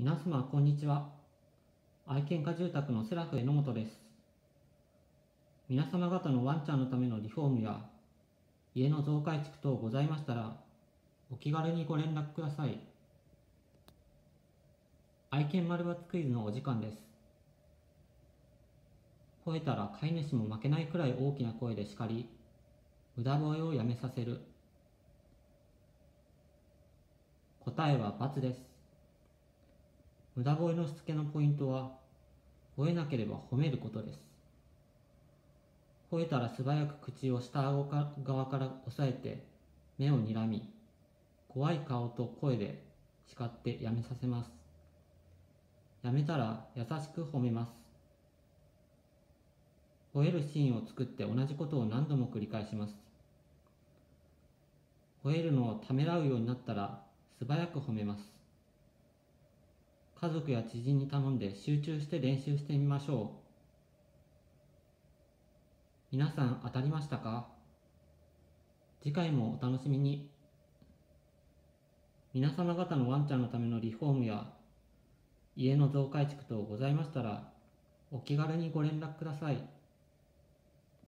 皆様こんにちは。愛犬家住宅のセラフ榎本です。皆様方のワンちゃんのためのリフォームや家の増改築等ございましたらお気軽にご連絡ください。愛犬丸抜クイズのお時間です。吠えたら飼い主も負けないくらい大きな声で叱り無駄吠えをやめさせる。答えは×です。無駄吠えのしつけのポイントは吠えなければ褒めることです。吠えたら素早く口を下顎側から押さえて目を睨み怖い顔と声で叱ってやめさせます。やめたら優しく褒めます。吠えるシーンを作って同じことを何度も繰り返します。吠えるのをためらうようになったら素早く褒めます。家族や知人に頼んで集中して練習してみましょう。皆さん当たりましたか？次回もお楽しみに。皆様方のワンちゃんのためのリフォームや家の増改築等ございましたらお気軽にご連絡ください。